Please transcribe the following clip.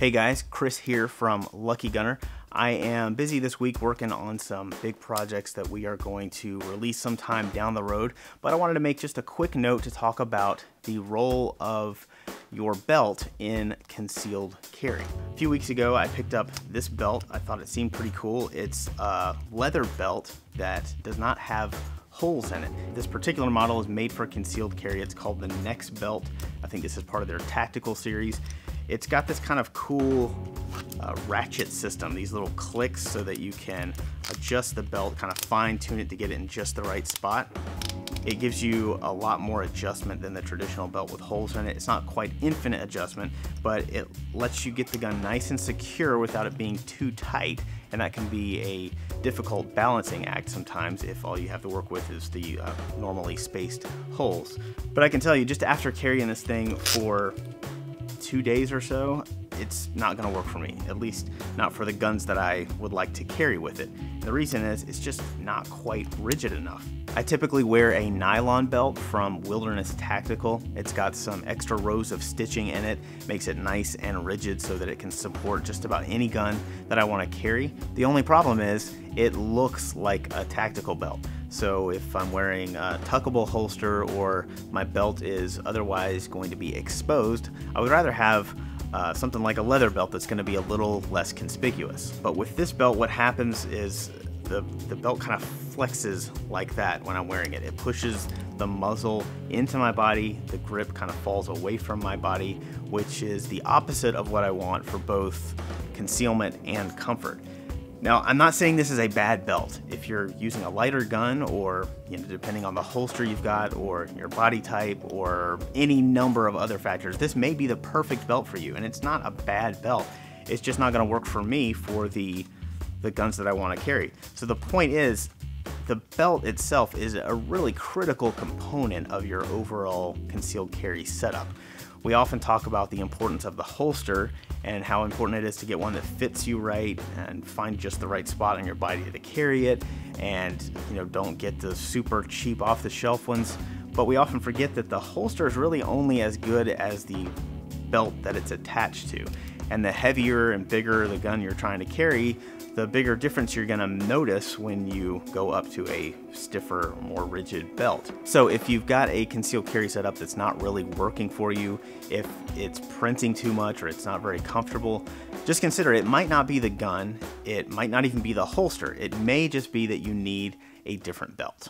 Hey guys, Chris here from Lucky Gunner. I am busy this week working on some big projects that we are going to release sometime down the road, but I wanted to make just a quick note to talk about the role of your belt in concealed carry. A few weeks ago, I picked up this belt. I thought it seemed pretty cool. It's a leather belt that does not have holes in it. This particular model is made for concealed carry. It's called the Nexbelt. I think this is part of their tactical series. It's got this kind of cool uh, ratchet system, these little clicks so that you can adjust the belt, kind of fine tune it to get it in just the right spot. It gives you a lot more adjustment than the traditional belt with holes in it. It's not quite infinite adjustment, but it lets you get the gun nice and secure without it being too tight, and that can be a difficult balancing act sometimes if all you have to work with is the uh, normally spaced holes. But I can tell you, just after carrying this thing for two days or so, it's not going to work for me, at least not for the guns that I would like to carry with it. The reason is it's just not quite rigid enough. I typically wear a nylon belt from Wilderness Tactical. It's got some extra rows of stitching in it, makes it nice and rigid so that it can support just about any gun that I want to carry. The only problem is it looks like a tactical belt. So if I'm wearing a tuckable holster or my belt is otherwise going to be exposed, I would rather have uh, something like a leather belt that's going to be a little less conspicuous. But with this belt, what happens is the, the belt kind of flexes like that when I'm wearing it. It pushes the muzzle into my body, the grip kind of falls away from my body, which is the opposite of what I want for both concealment and comfort. Now, I'm not saying this is a bad belt. If you're using a lighter gun or, you know, depending on the holster you've got or your body type or any number of other factors, this may be the perfect belt for you. And it's not a bad belt. It's just not gonna work for me for the, the guns that I wanna carry. So the point is, the belt itself is a really critical component of your overall concealed carry setup. We often talk about the importance of the holster and how important it is to get one that fits you right and find just the right spot on your body to carry it and you know don't get the super cheap off the shelf ones. But we often forget that the holster is really only as good as the belt that it's attached to and the heavier and bigger the gun you're trying to carry the bigger difference you're gonna notice when you go up to a stiffer, more rigid belt. So if you've got a concealed carry setup that's not really working for you, if it's printing too much or it's not very comfortable, just consider it might not be the gun, it might not even be the holster, it may just be that you need a different belt.